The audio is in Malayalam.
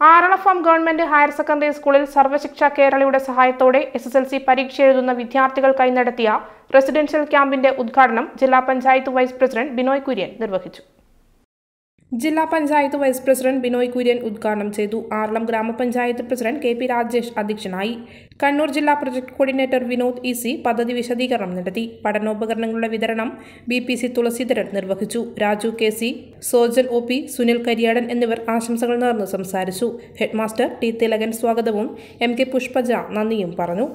ആറളഫം ഗവൺമെന്റ് ഹയർ സെക്കൻഡറി സ്കൂളിൽ സർവശിക്ഷ കേരളയുടെ സഹായത്തോടെ എസ് എസ് എൽ സി പരീക്ഷ എഴുതുന്ന വിദ്യാർത്ഥികൾക്കായി നടത്തിയ റെസിഡൻഷ്യൽ ക്യാമ്പിന്റെ ഉദ്ഘാടനം ജില്ലാ പഞ്ചായത്ത് വൈസ് പ്രസിഡന്റ് ബിനോയ് കുര്യൻ നിർവഹിച്ചു. ജില്ലാ പഞ്ചായത്ത് വൈസ് പ്രസിഡന്റ് ബിനോയ് കുര്യൻ ഉദ്ഘാടനം ചെയ്തു. ആറളം ഗ്രാമപഞ്ചായത്ത് പ്രസിഡന്റ് കെ പി രാജേഷ് അധ്യക്ഷനായി. കണ്ണൂർ ജില്ലാ project coordinator Vinod E C പദ്ധതി വിശദീകരണം നടത്തി. പഠനോപകരണങ്ങളുടെ വിതരണം ബി പി സി തുളസീധരൻ നിർവഹിച്ചു. Raju K C Sojal O P Sunil Kariyadan എന്നിവർ ആശംസകൾ നേർന്ന് സംസാരിച്ചു. ഹെഡ്മാസ്റ്റർ ടി തിലകൻ സ്വാഗതവും എം കെ പുഷ്പജ നന്ദിയും പറഞ്ഞു.